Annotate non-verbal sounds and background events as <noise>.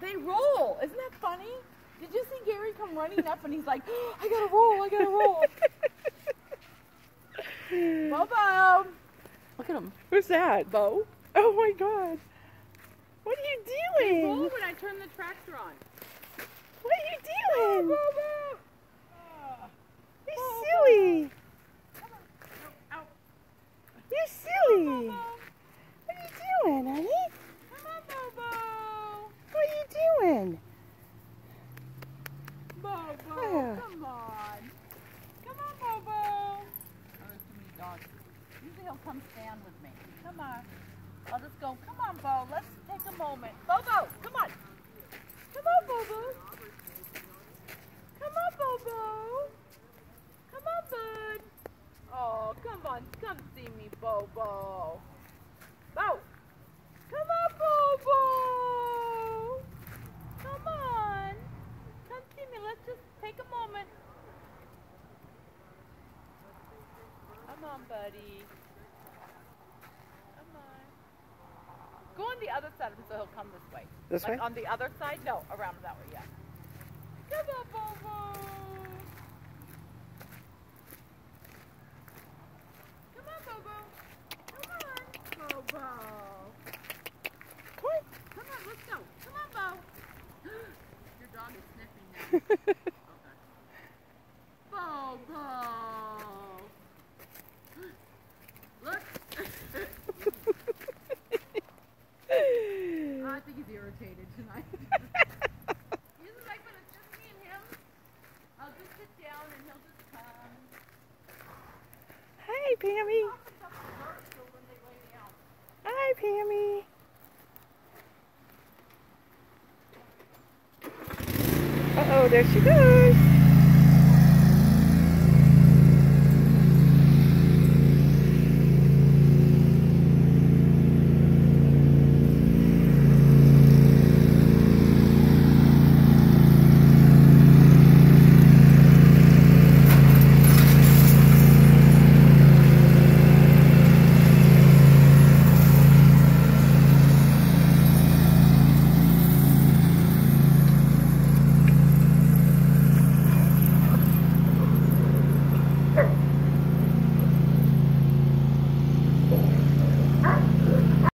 they roll. Isn't that funny? Did you see Gary come running up and he's like, oh, <gasps> I gotta roll, I gotta roll. <laughs> Bobo. Look at him. Who's that? Bo. Oh my god. What are you They roll doing? when I turn the tractor on. What are you doing? Bobo. You're silly. Ow. You're silly. Bobo. What are you doing, honey? Come on, Bobo. What are you doing? Bobo. Yeah. Come on. Come on, Bobo. Oh, there's too many dogs. Usually he'll come stand with me. Come on. I'll just go, come on, Bo. Let's take a moment. Bobo, come on. Come on, Bobo. Come on, Bobo. Come on, bud. Oh, come on. Come see me, Bobo. Bo. Come on, Bobo. Come on. Come see me. Let's just take a moment. Come on, buddy. Come on. Go on the other side of him so he'll come this way. This like way? on the other side? No, around that way, yeah. Come on, Bobo. Come on, Bobo. Come on, Bobo. What? Come on, let's go. Come on, Bo. Your dog is sniffing now. okay. Bobo. Look. I think he's tonight. <laughs> he's like, but it's just me and him. I'll just sit down and he'll just come. Hi, Pammy. Often something hurts so when they lay down. Hi, Pammy. Uh-oh, there she goes.